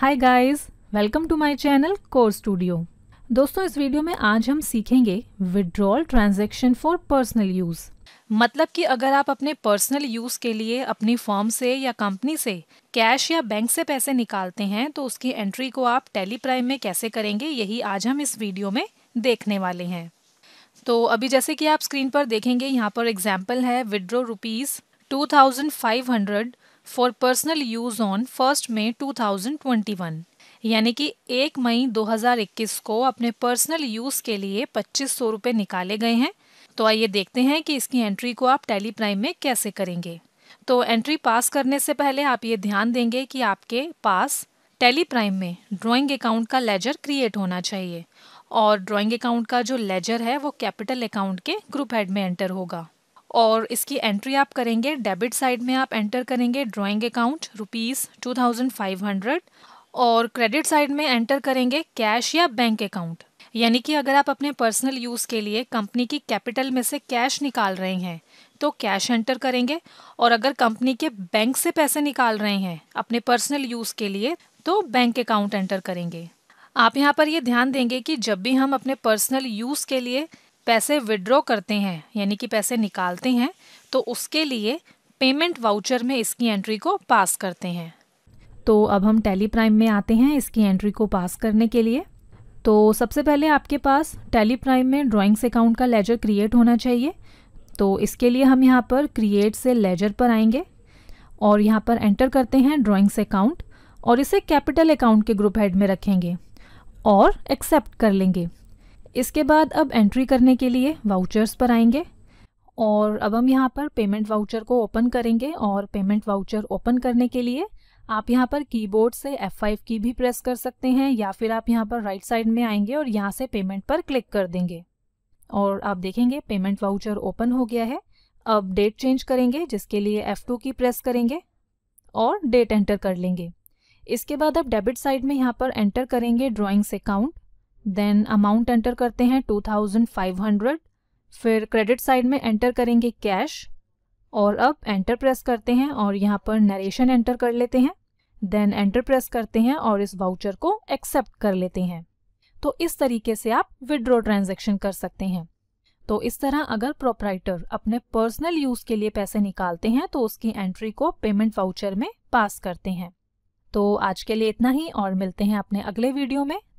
Hi guys welcome to my channel core studio दोस्तों, इस video में आज हम सीखेंगे withdrawal transaction for personal use मतलब कि अगर आप अपने पर्सनल यूज़ के लिए अपनी फॉर्म से या कंपनी से कैश या बैंक से पैसे निकालते हैं तो उसकी एंट्री को आप टेली प्राइम में कैसे करेंगे, यही आज हम इस वीडियो में देखने वाले हैं। तो अभी जैसे कि आप स्क्रीन पर देखेंगे, यहाँ पर एग्ज़ाम्पल है withdraw rupees two thousand five hundred for personal use on first May 2021 यानी कि एक मई 2021 को अपने पर्सनल यूज़ के लिए पच्चीस सौ रुपये निकाले गए हैं। तो आइए देखते हैं कि इसकी एंट्री को आप टेली प्राइम में कैसे करेंगे। तो एंट्री पास करने से पहले आप ये ध्यान देंगे कि आपके पास टेली प्राइम में ड्राइंग अकाउंट का लेजर क्रिएट होना चाहिए। और ड्राइंग अकाउंट का जो लेजर है वो कैपिटल अकाउंट के ग्रुप हेड में एंटर होगा। और इसकी एंट्री आप करेंगे डेबिट साइड में आप एंटर करेंगे drawing account rupees two thousand five hundred और क्रेडिट साइड में एंटर करेंगे कैश या बैंक अकाउंट यानी कि अगर आप अपने पर्सनल यूज़ के लिए कंपनी की कैपिटल में से कैश निकाल रहे हैं तो कैश एंटर करेंगे और अगर कंपनी के बैंक से पैसे निकाल रहे हैं अपने पर्सनल यूज़ के लिए तो बैंक अकाउंट एंटर करेंगे. आप यहाँ पर ये ध्यान देंगे कि जब भी हम अपने पर्सनल यूज़ के लिए पैसे विड्रॉ करते हैं, यानी कि पैसे निकालते हैं तो उसके लिए पेमेंट वाउचर में इसकी एंट्री को पास करते हैं। तो अब हम टेली प्राइम में आते हैं इसकी एंट्री को पास करने के लिए। तो सबसे पहले आपके पास टेली प्राइम में ड्राइंग्स अकाउंट का लेजर क्रिएट होना चाहिए। तो इसके लिए हम यहाँ पर क्रिएट से लेजर पर आएँगे और यहाँ पर एंटर करते हैं ड्राइंग्स अकाउंट और इसे कैपिटल अकाउंट के ग्रुप हेड में रखेंगे और एक्सेप्ट कर लेंगे। इसके बाद अब एंट्री करने के लिए वाउचर्स पर आएँगे और अब हम यहाँ पर पेमेंट वाउचर को ओपन करेंगे और पेमेंट वाउचर ओपन करने के लिए आप यहाँ पर कीबोर्ड से F5 की भी प्रेस कर सकते हैं या फिर आप यहाँ पर राइट साइड में आएँगे और यहाँ से पेमेंट पर क्लिक कर देंगे। और आप देखेंगे पेमेंट वाउचर ओपन हो गया है। अब डेट चेंज करेंगे, जिसके लिए F2 की प्रेस करेंगे और डेट एंटर कर लेंगे। इसके बाद आप डेबिट साइड में यहाँ पर एंटर करेंगे drawings account then amount enter करते हैं 2500 फिर क्रेडिट साइड में एंटर करेंगे कैश और अब एंटर प्रेस करते हैं और यहाँ पर नरेशन एंटर कर लेते हैं. देन एंटर प्रेस करते हैं और इस वाउचर को एक्सेप्ट कर लेते हैं. तो इस तरीके से आप विड्रॉ ट्रांजेक्शन कर सकते हैं. तो इस तरह अगर प्रोपराइटर अपने पर्सनल यूज़ के लिए पैसे निकालते हैं तो उसकी एंट्री को पेमेंट वाउचर में पास करते हैं. तो आज के लिए इतना ही और मिलते हैं अपने अगले वीडियो में.